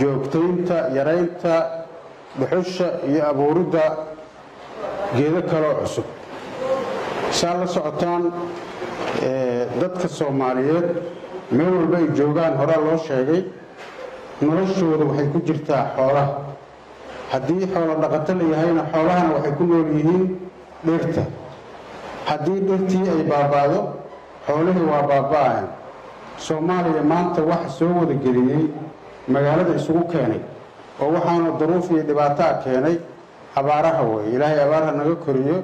joogtaynta yaraynta dhuxusha iyo abuuridda geedo kaloo cusub. Saa la socotaan dadka soomaaliyeed meel walba ay joogaan horaa loo sheegay. Noloshooda waxay ku jirtaa xoolaha. Haddii xoolo dhaqato la yahayna xoolahana waxay ku nool yihiin dhirta. Haddii dhirtii ay baabaado xoolihii waa baaba'ayan soomaaliya maanta waxa soo wadageliyey magaalada isugu keenay oo waxaana duruuf iyo dhibaataa keenay abaaraha weye ilaahay abaarha naga koriyo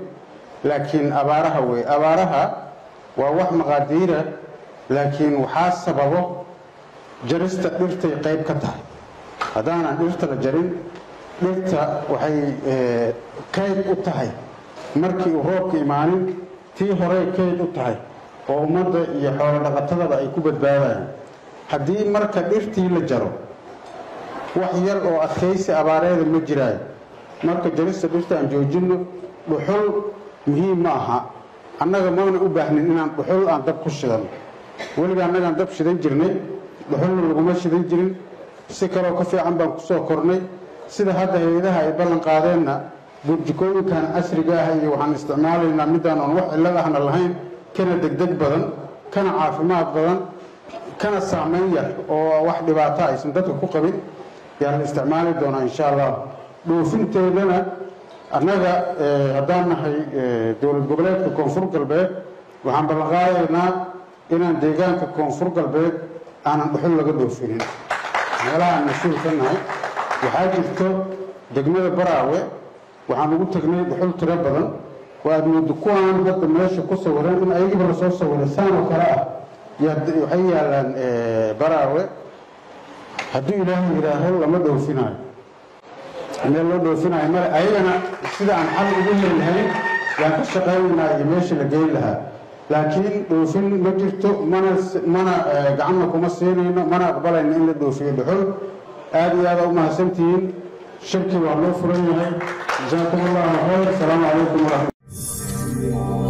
laakiin abaaraha weye abaaraha waa wax maqaadiira laakiin waxaa sababo jarista dhirtay qayb ka tahay. Haddaanan dhirta la jarin dhirta waxay kayd u tahay. Markii uu roobka imaanin tii horey kayd u tahay oo ummadda iyo xoolo dhaqatadaba ay ku badbaadayaan. Haddii marka dhirtii la jaro wax yar oo adkaysi abaareeda ma jiraayo marka jarista dhirta aan joojinno dhuxul muhiim ma aha. Annaga maana u baahnin inaan dhuxul aan dab ku shidanno weliga annagaan dab shidan jirnay dhuxulna laguma shidan jirin. Si kaloo ka fiican baan ku soo kornay. Sida hadda hay'adaha ay ballan qaadeenna burjikooyinkan casriga ah iyo waxaan isticmaalaynaa midaan oon wax cillad ahna lahayn kana degdeg badan kana caafimaad badan kana saamayn yar oo wax dhibaato aysan dadka ku qabin yaa la isticmaali doonaa insha allah dhoofinteedana annaga haddaan nahay dowlad goboleedka koonfur galbeed waxaan ballanqaadaynaa inaan deegaanka koonfur galbeed aanan dhuxul laga dhoofinin. Meelaha aan mas'uul ka nahay waxaa jirto degmada baraawe. Waxaan ugu tagnay dhuxul tiro badan. Oo aad moodo kuwaan hadda meesha ku sawiran in ayagiba la soo saan oo kale ah. Waxay yaalaan baraawe hadduu ilaahay yidhaaho lama dhoofinayo meel loo dhoofinayo male ayagana sida aan xal ugu heli lahayn yaan ka shaqaynaynaa iyo meesha la geyn lahaa. Laakiin dhoofin ma jirto mana mana gacanna kuma siinayno mana aqbalayno in la dhoofiyo dhuxul. Aada iyo aada u mahadsantihiin. Shirkii waa loo furan yahay. Jasaakum allahu khayr asalaamu calaykum waraxmat